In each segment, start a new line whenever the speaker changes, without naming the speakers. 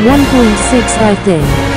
1.6 right there.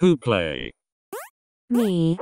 Who play?
Me.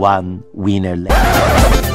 One winner left.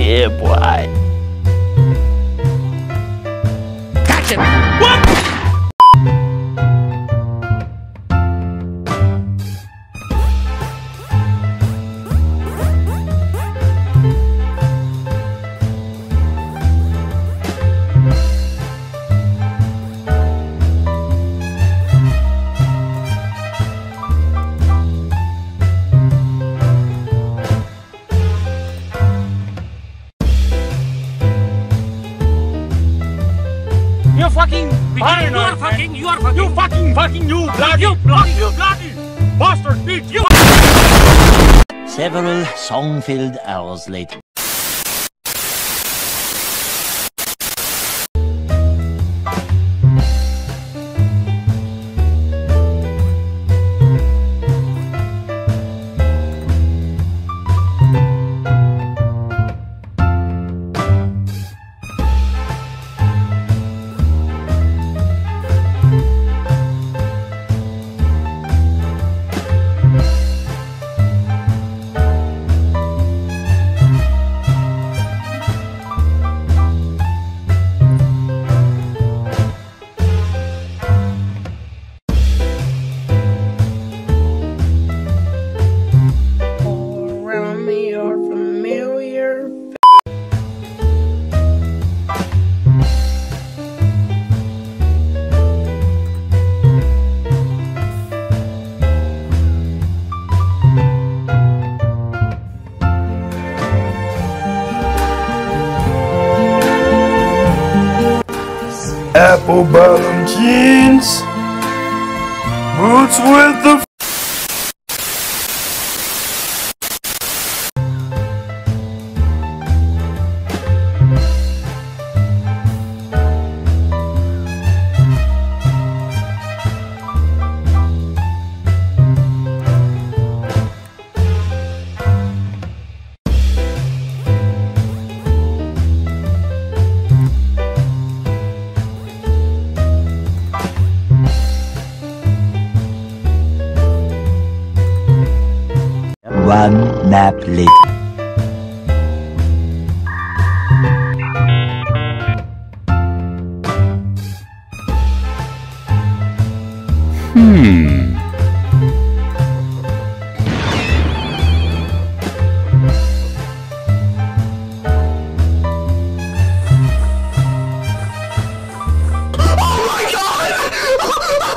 Yeah, boy.
You fucking paranoid,
You are fucking, you are fucking.
You fucking fucking you bloody
You bloody, you bloody.
bastard bitch. You
Several song-filled hours later.
Purple bottom jeans, boots with the
One nap later.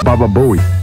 Baba Booey.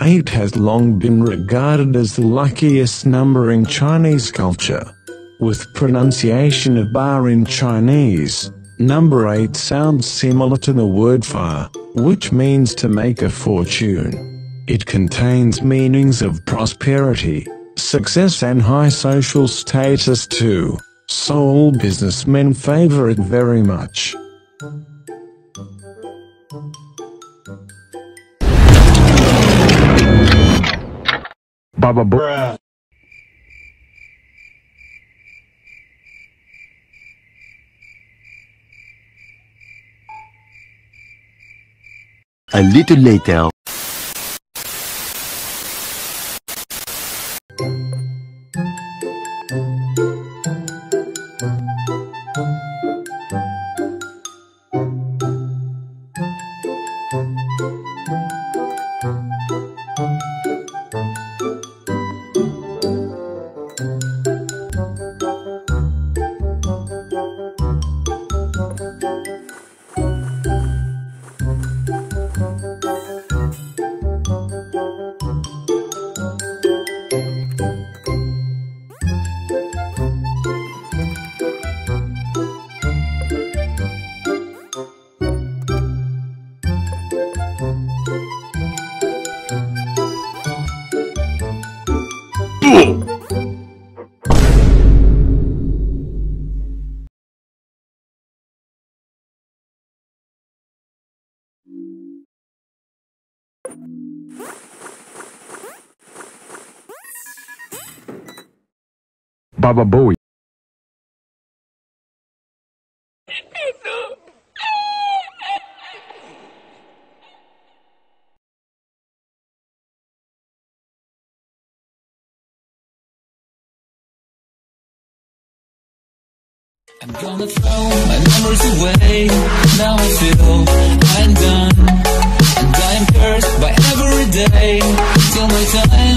8 has long been regarded as the luckiest number in Chinese culture. With pronunciation of bar in Chinese, number 8 sounds similar to the word fire, which means to make a fortune. It contains meanings of prosperity, success and high social status too, so all businessmen favor it very much. Baba Bruh.
A little later.
Baba Booey.
I'm gonna throw my numbers away. Now I feel I'm done. And I am cursed by every day. Till my time